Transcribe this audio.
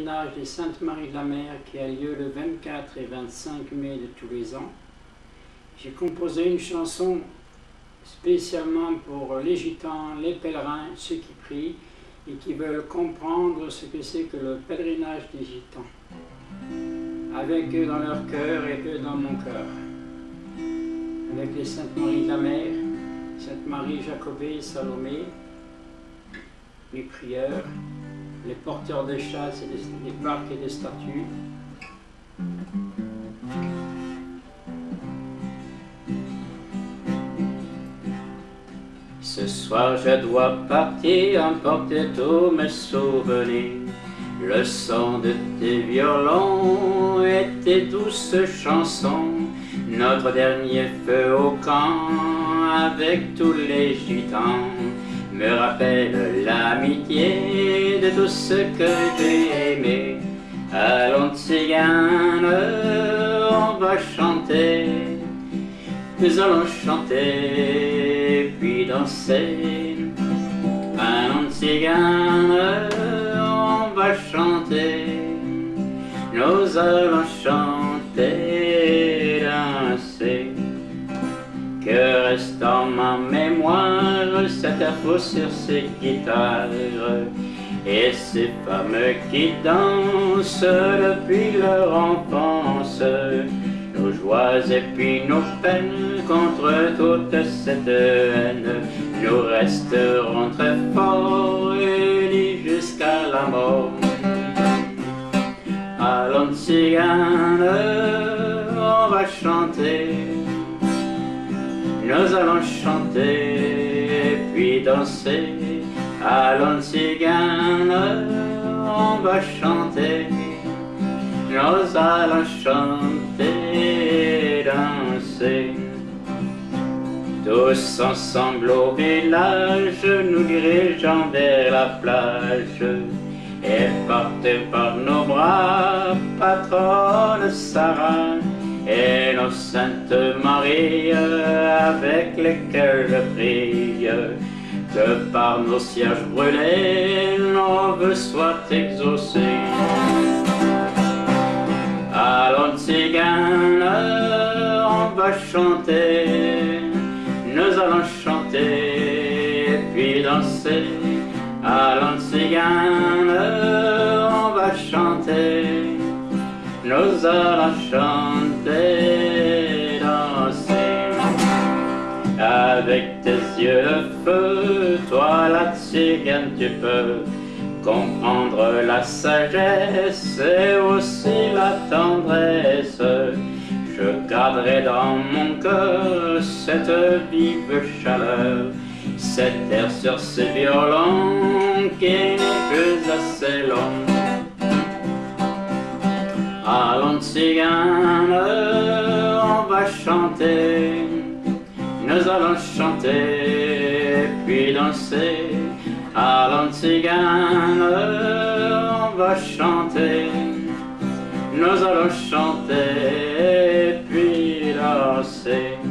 pèlerinage des Saintes Marie de la Mer qui a lieu le 24 et 25 mai de tous les ans. J'ai composé une chanson spécialement pour les gitans, les pèlerins, ceux qui prient et qui veulent comprendre ce que c'est que le pèlerinage des gitans. Avec eux dans leur cœur et eux dans mon cœur. Avec les Saintes Marie de la Mer, Sainte Marie, Jacobée, Salomé, les prieurs, les porteurs de chasses et des, parcs et des statues. Ce soir je dois partir, emporter tous mes souvenirs, le son de tes violons et tes douces chansons, notre dernier feu au camp avec tous les gitans me rappelle l'amitié de tout ce que j'ai aimé. Allons tzigane, on va chanter, nous allons chanter puis danser. Allons tzigane, on va chanter, nous allons chanter, danser. Reste en ma mémoire cette info sur ces guitares et ces femmes qui dansent depuis leur enfance. Nos joies et puis nos peines contre toute cette haine, nous resterons très forts unis jusqu'à la mort. Allons tzigane, on va chanter nous allons chanter puis danser. Allons tzigane, on va chanter. Nous allons chanter, danser. Tous ensemble au village, nous dirigeons vers la plage. Et portés par nos bras, patronne Sarah et nos saintes Marie avec lesquelles je prie que par nos cierges brûlés nos vœux soient exaucés. Allons tzigane, on va chanter, nous allons chanter puis danser. Allons tzigane, on va chanter nous allons chanter, Avec tes yeux de feu, toi la tzigane, tu peux comprendre la sagesse et aussi la tendresse. Je garderai dans mon cœur cette vive chaleur, cet air sur ce violon qui n'est plus assez long. Allons tzigane, on va chanter, nous allons chanter puis danser. Allons tzigane, on va chanter, nous allons chanter puis danser.